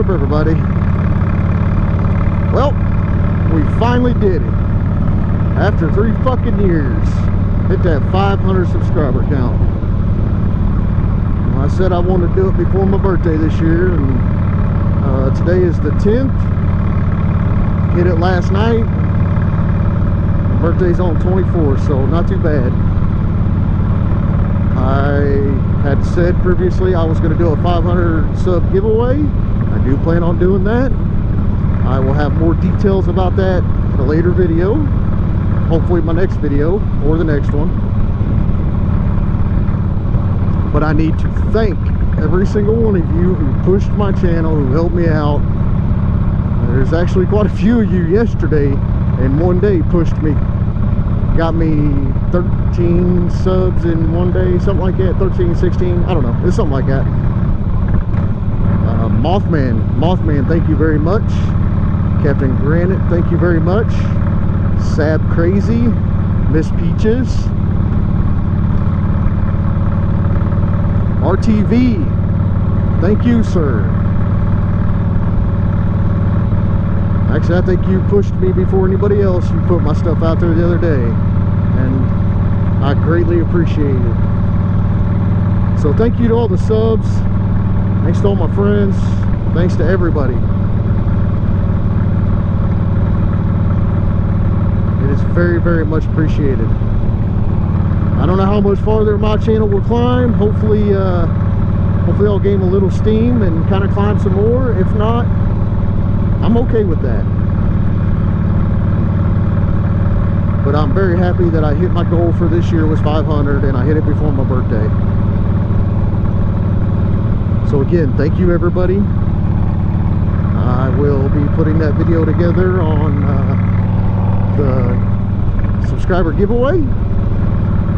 everybody. Well, we finally did it. After three fucking years, hit that 500 subscriber count. I said I wanted to do it before my birthday this year, and uh, today is the 10th. Hit it last night. My birthday's on 24, so not too bad. I had said previously I was going to do a 500 sub giveaway. I do plan on doing that. I will have more details about that in a later video. Hopefully my next video or the next one. But I need to thank every single one of you who pushed my channel, who helped me out. There's actually quite a few of you yesterday in one day pushed me. Got me 13 subs in one day, something like that. 13, 16, I don't know. It's something like that. Mothman, Mothman, thank you very much. Captain Granite, thank you very much. Sab Crazy, Miss Peaches, RTV, thank you, sir. Actually, I think you pushed me before anybody else. You put my stuff out there the other day, and I greatly appreciate it. So thank you to all the subs. Thanks to all my friends. Thanks to everybody. It is very, very much appreciated. I don't know how much farther my channel will climb. Hopefully, uh, hopefully I'll gain a little steam and kind of climb some more. If not, I'm okay with that. But I'm very happy that I hit my goal for this year was 500 and I hit it before my birthday. So again, thank you everybody. I will be putting that video together on uh, the subscriber giveaway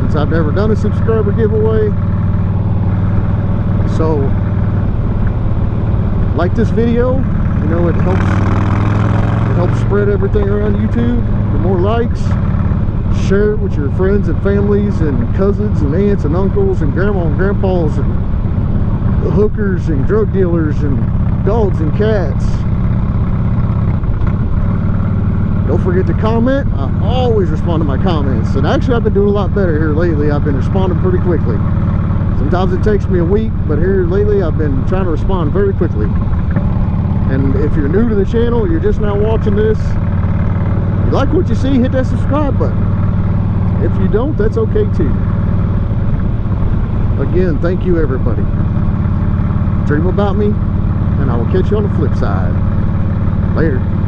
since I've never done a subscriber giveaway. So, like this video, you know, it helps it helps spread everything around YouTube. The more likes, share it with your friends and families and cousins and aunts and uncles and grandma and grandpas and hookers and drug dealers and dogs and cats. Don't forget to comment. I always respond to my comments. And actually, I've been doing a lot better here lately. I've been responding pretty quickly. Sometimes it takes me a week, but here lately, I've been trying to respond very quickly. And if you're new to the channel, you're just now watching this, you like what you see, hit that subscribe button. If you don't, that's okay too. Again, thank you everybody. Dream about me, and I will catch you on the flip side. Later.